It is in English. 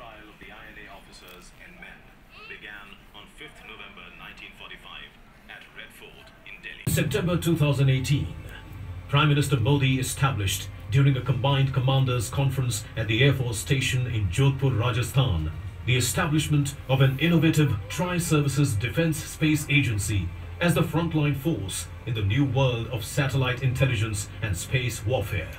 trial of the INA officers and men began on 5th November 1945 at Red Fort in Delhi. September 2018, Prime Minister Modi established during a combined commanders conference at the Air Force Station in Jodhpur, Rajasthan, the establishment of an innovative Tri-Services Defense Space Agency as the frontline force in the new world of satellite intelligence and space warfare.